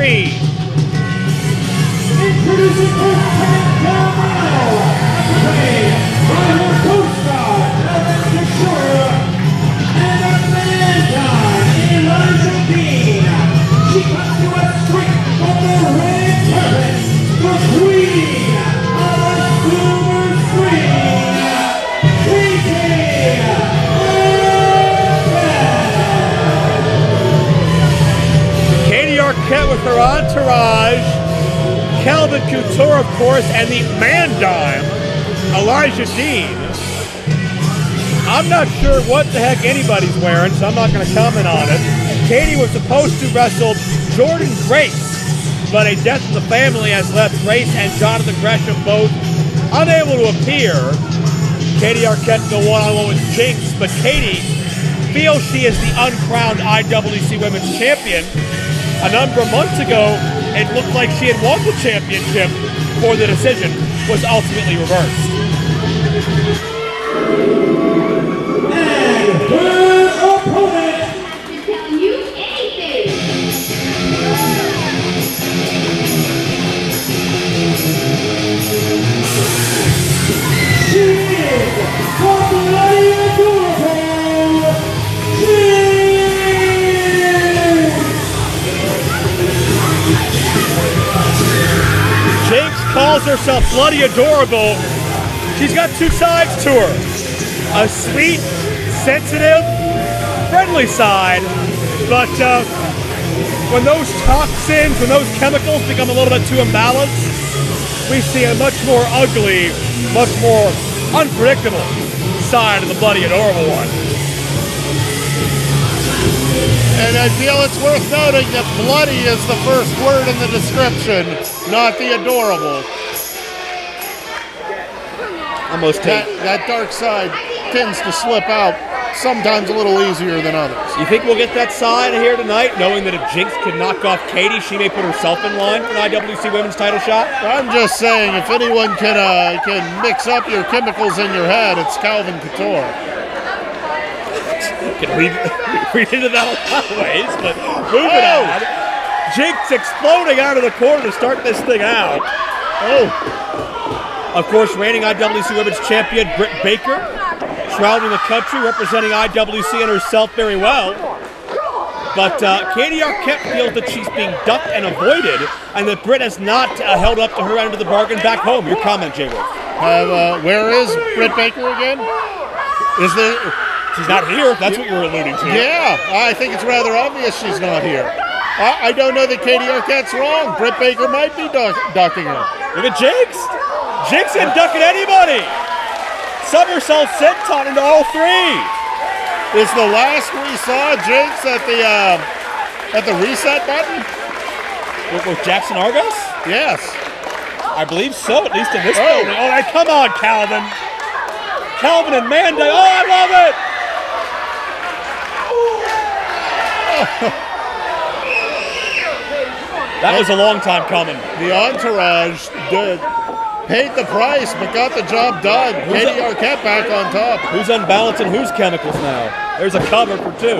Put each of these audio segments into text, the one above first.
Creed. Introducing with her entourage. Calvin Couture, of course, and the man dime, Elijah Dean. I'm not sure what the heck anybody's wearing, so I'm not going to comment on it. Katie was supposed to wrestle Jordan Grace, but a death in the family has left Grace and Jonathan Gresham both unable to appear. Katie Arquette go one-on-one with Jinx, but Katie feels she is the uncrowned IWC Women's Champion. A number of months ago, it looked like she had won the championship before the decision was ultimately reversed. Calls herself bloody adorable. She's got two sides to her a sweet, sensitive, friendly side, but uh, when those toxins, when those chemicals become a little bit too imbalanced, we see a much more ugly, much more unpredictable side of the bloody adorable one. And I feel it's worth noting that bloody is the first word in the description, not the adorable. Almost That, that dark side tends to slip out sometimes a little easier than others. You think we'll get that side here tonight, knowing that if Jinx can knock off Katie, she may put herself in line for an IWC Women's title shot? I'm just saying, if anyone can uh, can mix up your chemicals in your head, it's Calvin Couture. Can read, read into that a lot of ways, but moving Oh. on. Jinx exploding out of the corner to start this thing out. Oh, Of course, reigning IWC Women's Champion Britt Baker, shrouding the country, representing IWC and herself very well. But uh, Katie Arquette feels that she's being ducked and avoided, and that Britt has not uh, held up to her end of the bargain back home. Your comment, Jay Wolf. uh, where is Britt Baker again? Is there? She's not here. That's what you're alluding to. Yeah, I think it's rather obvious she's not here. I, I don't know that Katie Arquette's wrong. Britt Baker might be duck, ducking her. Look at Jinx. Jinx can duck at anybody. Somersault senton into all three. Is the last we saw Jinx at the um, at the reset button? With, with Jackson Argos? Yes. I believe so, at least in this Oh. building. Oh, come on, Calvin. Calvin and Manda. Oh, I love it. That was a long time coming. The entourage did paid the price but got the job done. Who's Katie? Arquette back on top. Who's unbalanced and who's chemicals now? There's a cover for two.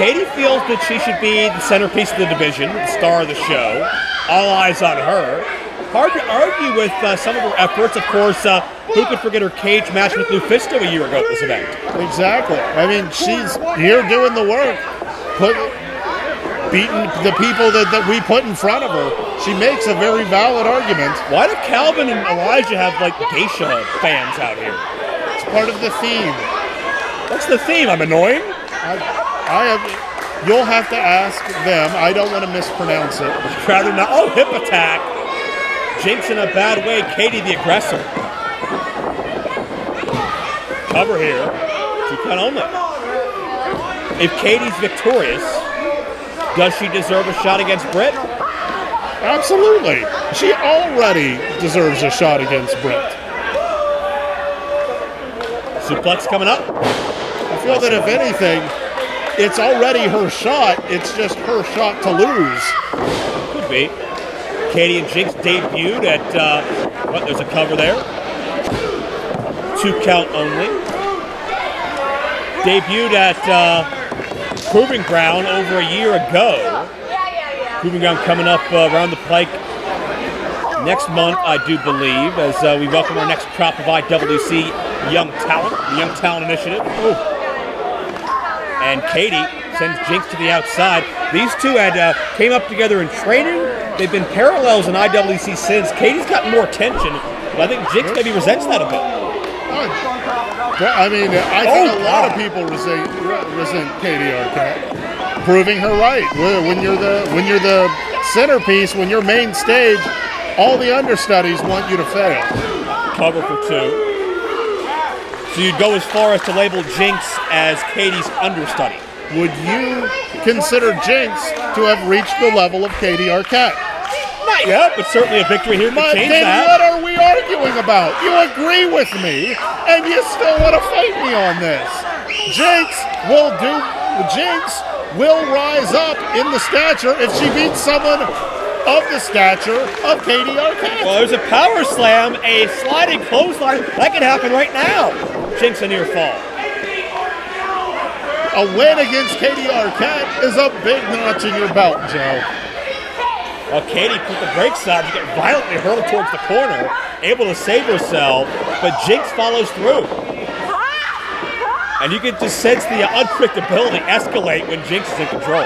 Katie feels that she should be the centerpiece of the division, the star of the show. All eyes on her. Hard to argue with uh, some of her efforts. Of course, uh, who could forget her cage match with Lufisto a year ago at this event? Exactly. I mean, she's here doing the work, put, beating the people that, that we put in front of her. She makes a very valid argument. Why do Calvin and Elijah have like geisha fans out here? It's part of the theme. What's the theme? I'm annoying. I, I have. You'll have to ask them. I don't want to mispronounce it. Rather not. Oh, hip attack. Jinx in a bad way. Katie the aggressor. Cover here. Two count only. If Katie's victorious, does she deserve a shot against Britt? Absolutely. She already deserves a shot against Britt. Suplex coming up. I feel that if anything, it's already her shot. It's just her shot to lose. Could be. Katie and Jinx debuted at, uh, what, there's a cover there. Two count only. Debuted at uh, Proving Ground over a year ago. Proving Ground coming up uh, around the pike next month, I do believe, as uh, we welcome our next crop of IWC Young Talent, the Young Talent Initiative. And Katie sends Jinx to the outside. These two had uh, came up together in training. They've been parallels in IWC since. Katie's gotten more attention, but I think Jinx maybe resents that a bit. Well, I mean, I think Oh, a lot of people resent, resent Katie Arquette, proving her right. When you're the when you're the centerpiece, when you're main stage, all the understudies want you to fail. Cover for two. So you'd go as far as to label Jinx as Katie's understudy. Would you consider Jinx to have reached the level of Katie Arquette? Not yet, but certainly a victory here to change that. What are we arguing about? You agree with me, and you still want to fight me on this. Jinx will do. Jinx will rise up in the stature if she beats someone of the stature of Katie Arquette. Well, there's a power slam, a sliding clothesline. That could happen right now. Jinx a near fall. A win against Katie Arquette is a big notch in your belt, Joe. Well, Katie put the brakes on to get violently hurled towards the corner, able to save herself, but Jinx follows through. And you can just sense the unpredictability escalate when Jinx is in control.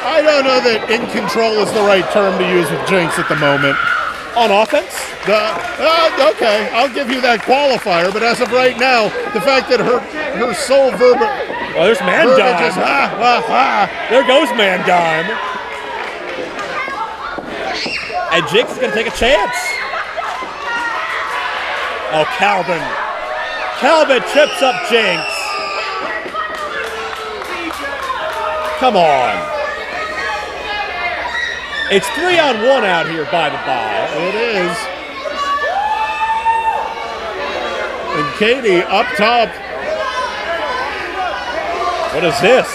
I don't know that in control is the right term to use with Jinx at the moment. On offense, The, uh, okay, I'll give you that qualifier, but as of right now, the fact that her her sole verb, well, there's Man verbiage is Dime. ah, ah, ah. There goes Man Dime. And Jinx is going to take a chance. Oh, Calvin. Calvin trips up Jinx. Come on. It's three on one out here, by the by. It is. And Katie up top. What is this?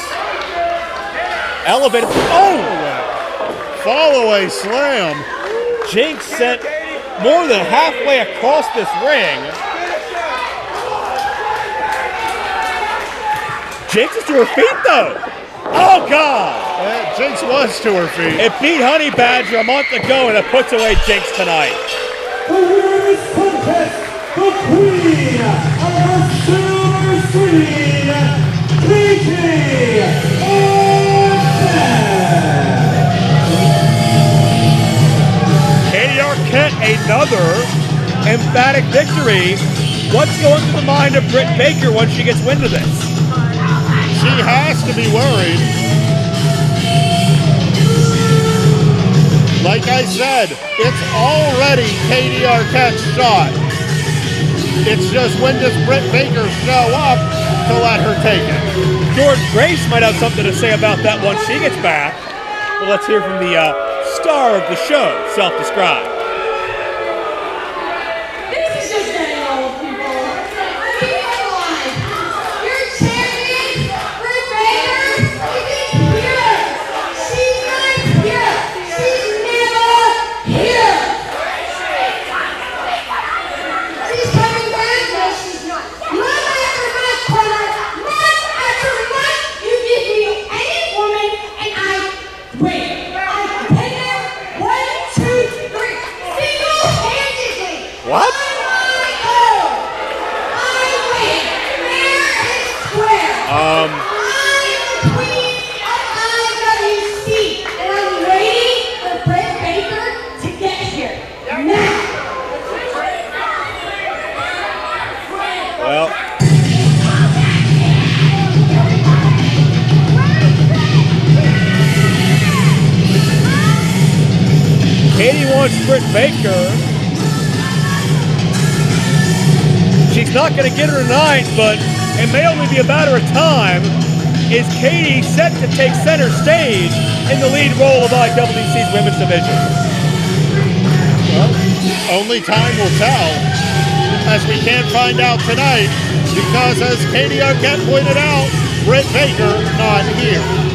Elevated. Oh! Fall away slam. Jinx sent more than halfway across this ring. Jinx is to her feet though. Oh God! Uh, Jinx was to her feet. It beat Honey Badger a month ago and it puts away Jinx tonight. The winner of this contest, the queen of the silver screen, Katie another emphatic victory. What's going through the mind of Britt Baker once she gets wind of this? She has to be worried. Like I said, it's already Katie Arquette's shot. It's just when does Britt Baker show up to let her take it? Jordan Grace might have something to say about that once she gets back. Well, let's hear from the uh, star of the show, self-described. Now! well, Katie wants Britt Baker. She's not going to get her tonight, but it may only be a matter of time. Is Katie set to take center stage in the lead role of IWC's women's division? Well, Only time will tell, as we can't find out tonight, because as Katie Arquette pointed out, Britt Baker not here.